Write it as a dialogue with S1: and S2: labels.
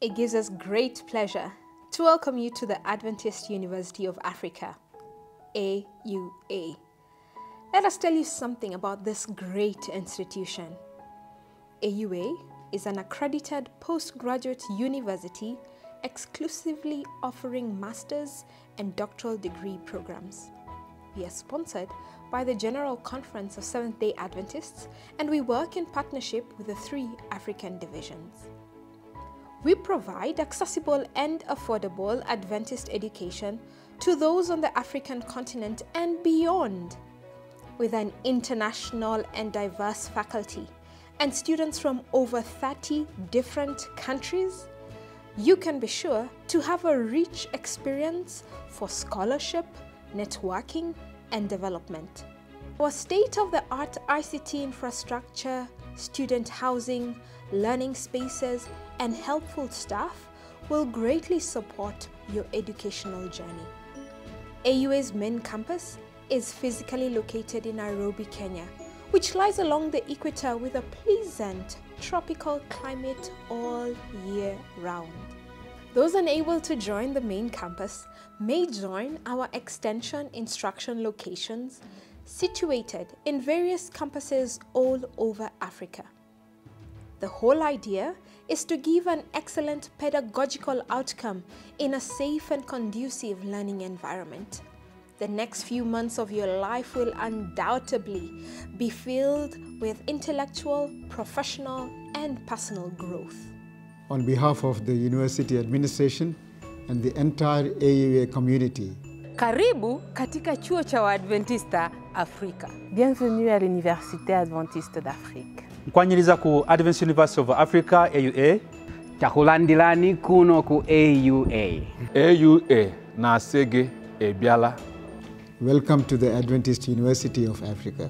S1: It gives us great pleasure to welcome you to the Adventist University of Africa, AUA. Let us tell you something about this great institution. AUA is an accredited postgraduate university exclusively offering master's and doctoral degree programs. We are sponsored by the General Conference of Seventh day Adventists and we work in partnership with the three African divisions. We provide accessible and affordable Adventist education to those on the African continent and beyond, with an international and diverse faculty and students from over 30 different countries. You can be sure to have a rich experience for scholarship, networking, and development. Our state of the art ICT infrastructure, student housing, learning spaces, and helpful staff will greatly support your educational journey. AUA's main campus is physically located in Nairobi, Kenya, which lies along the equator with a pleasant tropical climate all year round. Those unable to join the main campus may join our extension instruction locations situated in various campuses all over Africa. The whole idea is to give an excellent pedagogical outcome in a safe and conducive learning environment. The next few months of your life will undoubtedly be filled with intellectual, professional, and personal growth.
S2: On behalf of the university administration and the entire AUA community,
S3: Karibu katika chuo cha Waadventista Afrika.
S4: Bienvenue à l'Université adventiste d'Afrique.
S5: Nkwanyiriza ku adventist university of africa aua
S6: chakulandilani kuno ku AUA.
S7: AUA na-asị ebiala
S2: welcome to the Adventist University of Africa.